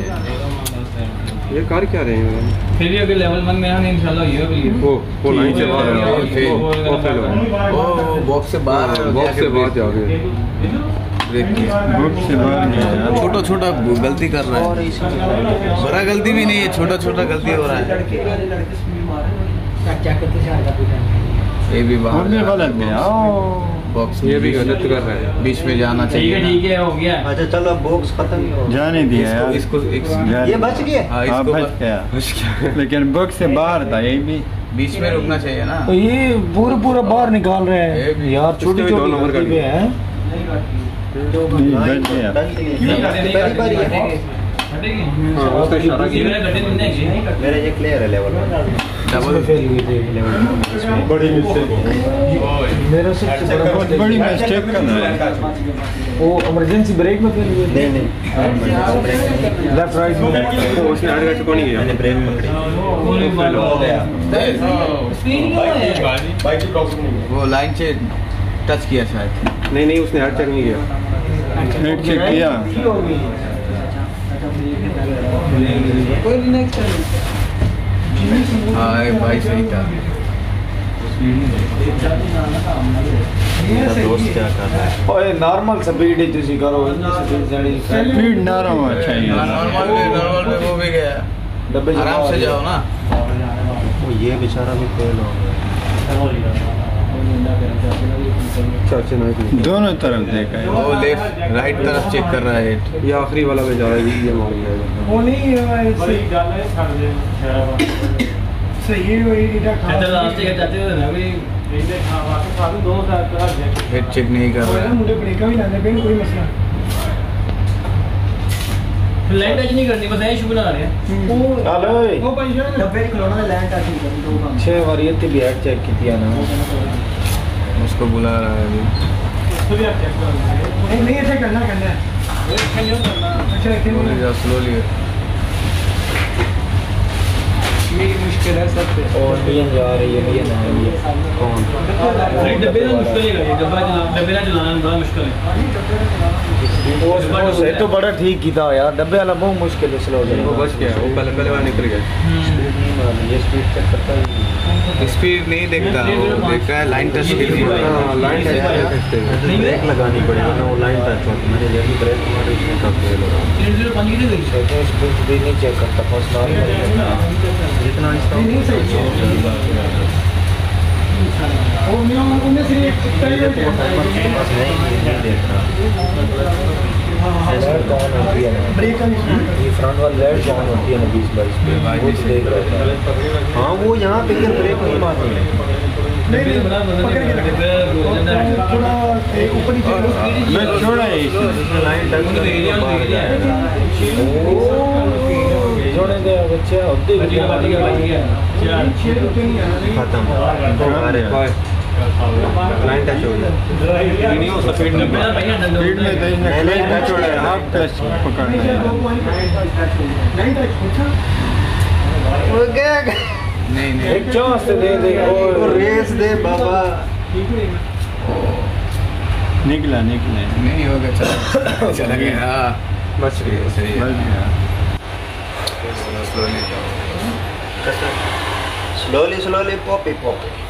ہے یہ کر کیا رہے ہیں؟ پھر بھی اگر لیول ون میں آنے انشاءاللہ یہ ہوگی وہ وہ لائن سے باہر ہے۔ وہ فیل۔ ہو وہ باکس سے باہر باکس سے باہر جا گئے چھوٹا چھوٹا غلطی کر رہا ہے۔ بڑا غلطی بھی نہیں ہے چھوٹا چھوٹا غلطی ہو رہا ہے۔ یہ بھی باہر ہے باکس یہ بھی غلط کر رہے ہیں بیچ میں جانا ٹھیک چاہیے ہے ٹھیک ہے ہو گیا۔ اچھا چلو باکس ختم ہو۔ جانے دیا یار۔ اس کو یہ بچ گیا۔ ہاں اس ہاں بچ گیا۔ بچ گیا۔ لیکن بک سے باہر تھا یہ بھی بیچ میں رکنا چاہیے نا۔ تو یہ پورا پورا باہر نکال رہے ہیں۔ یار چھوٹی چھوٹی نمبر ہیں ہے۔ ہاں میرا یہ کلیئر ہے لیول ڈبل فیل ہوئی تھی بڑی میرا سب سے بڑا بڑی مسٹیک کر رہا ہے وہ ایمرجنسی بریک میں فیل ہوئی نہیں نہیں لیفٹ رائٹ میں اس نے آگے چکو نہیں میں نے بریک پکڑی گیا وہ لائن سے ٹچ کیا شاید نہیں نہیں اس نے ہیڈ چیک نہیں کیا ایک چیک کیا ہاں یہ بھائی صحیح تھا دوست کیا کر رہا ہے؟ اوے نارمل سپیڈ ہی تسی کرو۔ سپیڈ نرم ہونا چاہیے نارمل نارمل میں وہ بھی گیا۔ ڈبے آرام سے جاؤ نا۔ یہ بیچارہ بھی فیل ہو گیا۔ اچھا اچھا نہیں دونوں طرف دیکھا ہے۔ وہ لیفٹ رائٹ طرف چیک کر رہا ہے۔ یہ آخری والا پہ جا رہا ہے یہ مان لیا وہ نہیں صحیح ہوئی لاسٹ کے چاہتے ہوئے نا بھی ہیڈ چیک نہیں کر رہا۔ ہے مجھے بریکا بھی لانے پہ کوئی مسئلہ لائن ٹچ نہیں کرنی بس ایشو بنا رہے ہیں۔ ہلو۔ وہ پنجہ ڈبے کھلونا لینڈ ٹچ نہیں کرنی چھ بار یہ بھی ہیڈ چیک کی تھی نا اس کو بلا رہا ہے ابھی۔ نہیں نہیں ایسے کرنا کرنا۔ ہے اچھا ایسے سلولی نہیں۔ جاؤ سلولی میری مشکل ہے سب سے۔ اور ڈی جا رہی ہے ڈی نہ یہ کون؟ ڈبے کا مشکل ہے ڈبا چلانا ڈبے کا چلانا بڑا مشکل ہے۔ وہ تو بڑا ٹھیک کی تھا یار ڈبے والا بہت مشکل ہے سلو وہ بچ گیا وہ پہلے پہلے والا نکل گیا۔ یہ اسپیڈ چیک کرتا ہی اسپیڈ نہیں دیکھتا وہ دیکھ رہا ہے لائن ٹچ کے لیے۔ ہاں لائن بریک لگانی پڑے گی وہ لائن ٹچ ہوتی میں نے جیسے بریک ماری اس میں کب فیل ہو رہا اسپیڈ بھی نہیں چیک کرتا نارمل جتنا وہ میرا دیکھ رہا ہوتی ہے یہ فرنٹ والی لائٹ آن ہوتی ہے نا بیس بائیس پہ ہاں وہ یہاں پہ بریک نہیں جائے جوڑے دے بچے ختم لائن ٹچ ہو گیا نہیں ہو سفید میں اسپیڈ میں دیکھنا کلیئر نہ چھوڑے ہاف ٹچ پکڑنا ہے نہیں ٹچ نہیں نہیں ایک چانس دے دے ریس دے بابا نکلا نکلا نہیں ہوگا چلا چلا گیا ہاں بچ گیا صحیح بچ ہے گیا سلولی جاؤ سلولی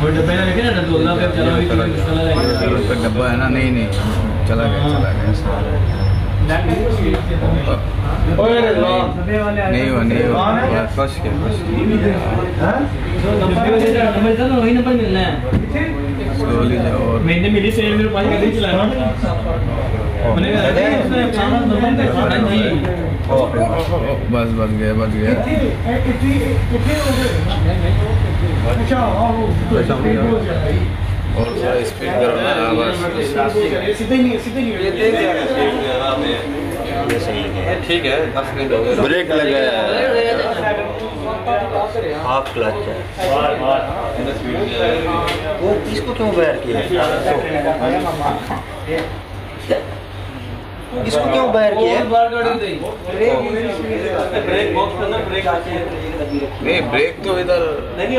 وہ ڈبے نا پہ چلا بھی ڈبا ہے نا نہیں نہیں چلا گیا چلا گیا۔ نہیں ہوا نہیں ہوا بچ گیا بچ وہی نمبر ملنا ہے سلولی جاؤ اور میں نے ملی سے میرے پاس گاڑی چلانا بس بس گیا بس گیا اچھا اور تھوڑا اسپیڈ کرو نا ہاں، بس سیدھے نہیں سیدھے نہیں یہ صحیح ہے ٹھیک ہے دس منٹ ہو گئے بریک لگایا ہاف کلچ ہے وہ اس کو کیوں بیئر کیا ہے اس کو کیوں بیئر کیا ہے بار گاڑی دے بریک باکس کرنا بریک آتے نہیں بریک تو ادھر نہیں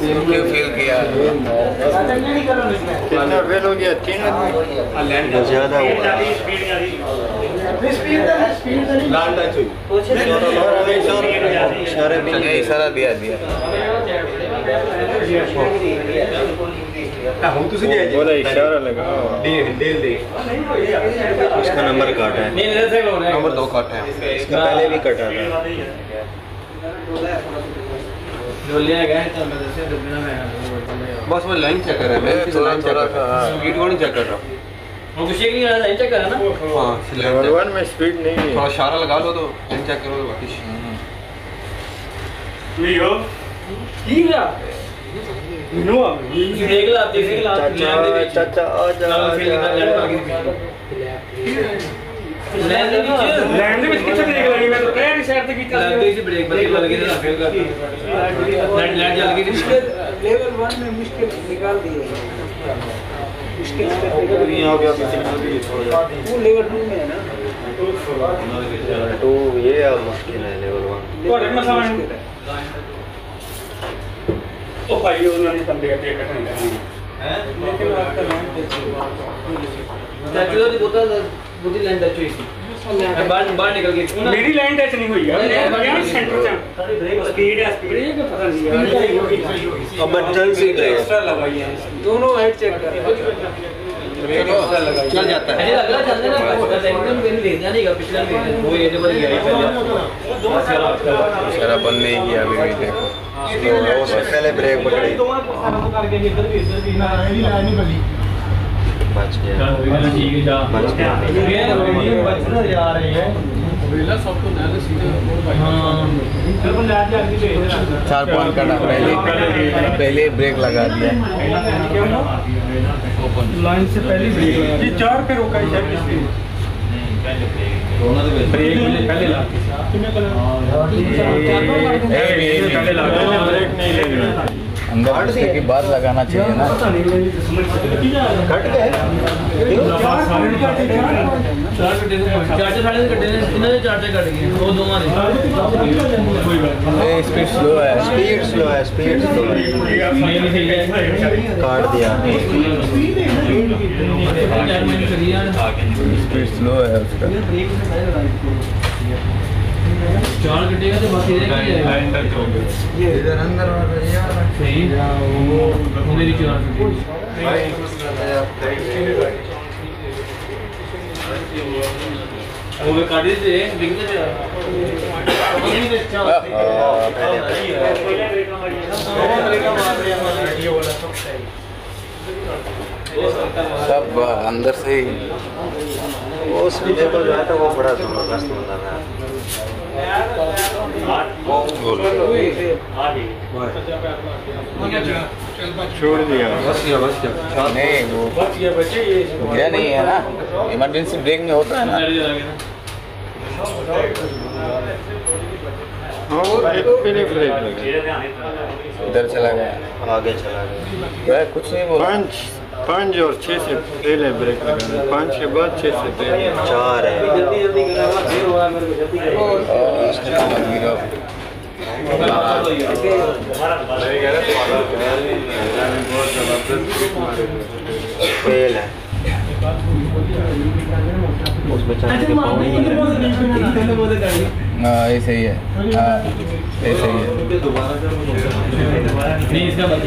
کیوں فیل کیا؟ کتنا فیل ہو گیا؟ تین آدمی زیادہ ہوا۔ اشارہ دیا دیا۔ بولا اشارہ لگا۔ اس کا نمبر کاٹا ہے۔ نمبر دو کٹ ہے۔ اس کا پہلے بھی کٹا تھا۔ بس وہ لائن چیک کر رہا ہے میں لائن چیک کر رہا ہوں۔ سپیڈ کون چیک کر رہا ہوں۔ وہ کچھ نہیں لائن چیک کر رہا نا؟ ہاں, ہاں۔ لیول 1 میں سپیڈ نہیں ہے۔ تھوڑا اشارہ لگا لو تو لائن چیک کرو تو باقی یہ ہو ٹھیک ہے نو دیکھ لا دیکھ لا چاچا آ جا لینڈ دے وچ لینڈ دے وچ کچھ دیکھ لگی میں ਸ਼ਹਿਰ ਤੇ ਕੀ ਚੱਲ ਰਿਹਾ ਲੱਗਦੀ ਸੀ ਬ੍ਰੇਕ ਬੱਤੀ ਲੱਗ ਗਈ ਫੇਲ ਕਰਤਾ ਲੈਟ ਲੈਟ ਚੱਲ ਗਈ ਲੈਵਲ 1 ਨੇ ਮੁਸ਼ਕਿਲ ਨਿਕਾਲ ਦੀ ਹੈ ਮੁਸ਼ਕਿਲ ਤੇ ਹੋ ਗਿਆ ਵੀ ਸਿਗਨਲ ਵੀ ਥੋੜਾ 2 ਮੇ ਹੈ ਨਾ ਉਹ ਥੋੜਾ 2 ਇਹ ਆ 1 ਤੁਹਾਡੇ ਮਸਾਂ ਨੂੰ ਉਹ ਭਾਈ ਉਹਨਾਂ ਨੇ ਸੰਦੇ ਕਰਤੇ ਇਕੱਠੇ ਹੈ ਹੈ ਲੇਕਿਨ ਆਪ ਤਾਂ ਨਹੀਂ ਦੇਖੀ ਦੀ ਬੋਤਲ ਬੋਤਲ ਲੈਂਦਾ ਚੋਈ ਸੀ ਬਾਹਰ ਬਾਹਰ ਨਿਕਲ ਗਏ ਮੇਰੀ ਲਾਈਨ ਟੱਚ ہے اگلا چلتے نا سیکنڈ بند نہیں کیا پہلے بریک پکڑی۔ بچ گیا بچ گیا چار پوائنٹ کٹا پہلے پہلے بریک لگا دیا لائن سے پہلے بریک یہ چار پہ روکا ہے شاید بریک پہلے لا پہلے لا بریک نہیں لے گھسنے کے بعد لگانا چاہیے نا۔ کٹ گئے چارجر ساڑھے کٹے نے انہوں نے چارجر کٹ گئے وہ دو مانے یہ اسپیڈ سلو ہے۔ اسپیڈ سلو ہے اسپیڈ سلو ہے۔ کاٹ دیا۔ اسپیڈ سلو ہے اس کا۔ چار کٹے گا تو باقی رہ گیا ادھر اندر صحیح وہ میری چار کٹے وہ کاٹی تھے دکھتے سب اندر سے ہی۔ وہ کو جو ہے تو وہ بڑا زبردست چھوڑ دیا بس کیا بس کیا نہیں وہ گیا نہیں ہے نا۔ ایمرجنسی بریک میں ہوتا ہے نا۔ ہاں ادھر چلا گیا۔ آگے چلا گیا۔ کچھ نہیں بولا۔ پانچ اور چھ سے پہلے بریک لگانا پانچ کے بعد چھ سے پہلے۔ چار اس ہے ہاں یہ صحیح ہے۔ ہاں یہ صحیح ہے۔ نہیں اس کا بچ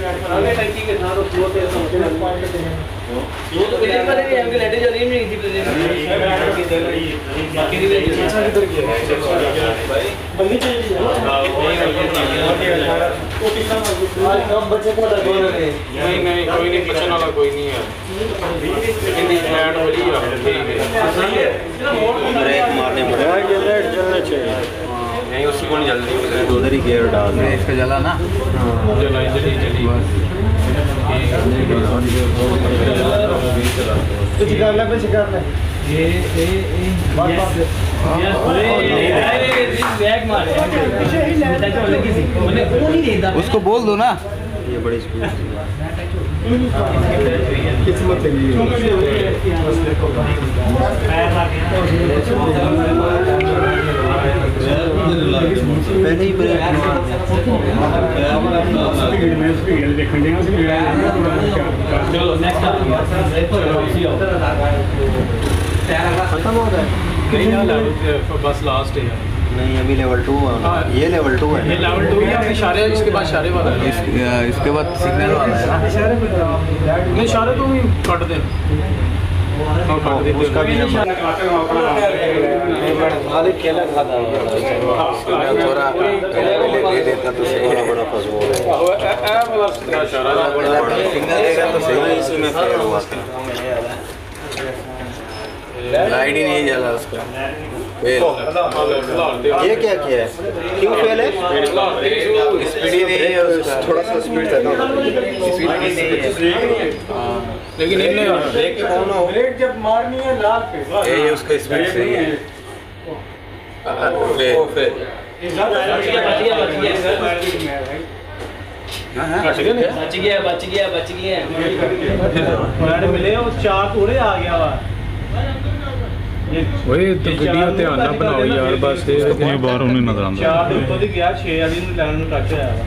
اس کا کپی ٹکی آنا چار بندے میں تمہارے ہیلو تو ہے اسپیڈ بڑھا کٹ گیا پہنچ گیا کچھ نہیں کیا بس صحیح ہے؟ ہیڈ جب کی پھر بس آ گیا نا کہ نہ تو دس کے بس سپیڈ دی بہت بریک بھی بہت نہیں نہیں کوئی نہیں کچن والا کوئی نہیں ہے۔ ہندی فلیٹ والی ہے۔ بریک مارنے پڑے۔ یہ لائٹ جلنا چاہیے۔ نہیں اسی کو نہیں جلدی ادھر ہی گیئر ڈال میں اس کا جلا نا۔ چلی کچھ کر لے کچھ کر لے۔ اس کو بول دو نا۔ یہ بڑی لاسٹ ہے نہیں ابھی لیول ٹو ہے۔ یہ لیول ٹو ہے لیول ٹو یا اشارے اس کے بعد اشارے والا ہے۔ اس کے بعد سگنل والا ہے نہیں اشارے تو بھی کٹ دیں اس کا تھوڑا دے دیتا تو صحیح ہے بڑا فضول ہے تو صحیح اس میں لائٹ ہی نہیں جلا اس کا یہ کیا کیا ہے کیوں فیل ہے اسپیڈ ہی نہیں ہے تھوڑا سا اسپیڈ تھا لیکن ان نے بریک کون ہو بریک جب مارنی ہے لال پہ یہ اس کا اسپیڈ صحیح ہے فیل بچ گیا بچ گیا بچ گیا ملے اور چار تھوڑے آ گیا ਓਏ ਤੇ ਵੀਡੀਓ ਧਿਆਨ ਨਾਲ ਬਣਾਓ ਯਾਰ ਬਸ ਇਹ ਬਾਹਰ ਉਹਨੂੰ ਨਜ਼ਰ ਆਉਂਦਾ ਚਾਰ ਦੇ ਉੱਤੋਂ ਦੀ ਗਿਆ 6 ਵਾਲੀ ਨੂੰ ਲੈਣ ਨੂੰ ਟੱਚ ਹੋਇਆ ਵਾ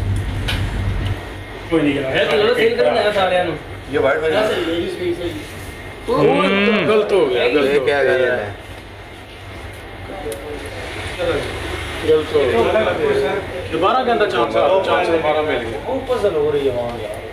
ਕੋਈ ਨਹੀਂ ਇਹ ਤਾਂ ਲੋੜ ਸੇਲ ਕਰਨ ਆਇਆ ਸਾਰਿਆਂ ਨੂੰ یہ وائٹ والی ਗਲਤ ਹੋ ਗਿਆ یہ کیا کر رہا ہے ਗਲਤ ਹੋ ਗਿਆ دوبارہ ਕਹਿੰਦਾ ਚਾਂਸ ਚਾਂਸ دوبارہ ਮਿਲ ਗਿਆ ਉਹ ਫਸਲ ਹੋ ਰਹੀ ਹੈ وہاں یار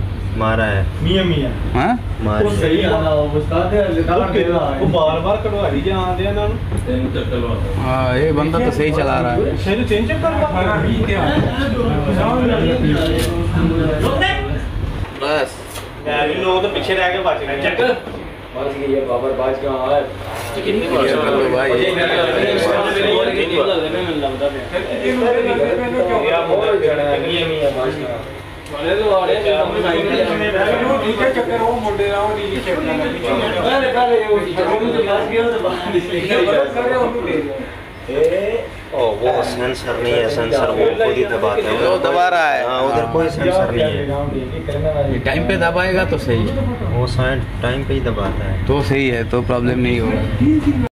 مارا ہے۔ میاں میاں۔ ہاں؟ مارا وہ صحیح حال ہے وہ استاد ہے لٹا دے رہا ہے وہ بار بار کڑواڑی جا آ دے انہاں نو تین چکر لوا۔ ہاں اے بندہ تو صحیح چلا رہا ہے۔ شے نو چینج کر رہا ہے بھی کیا؟ بس۔ یعنی نو تے پیچھے رہ کے بچ رہے ہیں۔ چکر۔ بابر باز کہاں ہے۔ وہ سینسر نہیں ہے سینسر وہ خود ہی دباتا ہے وہ دبا رہا ہے ہاں ادھر کوئی سینسر نہیں ہے ٹائم پہ دبائے گا تو صحیح ہے وہ سائن ٹائم پہ ہی دباتا ہے تو صحیح ہے تو پرابلم نہیں ہوگا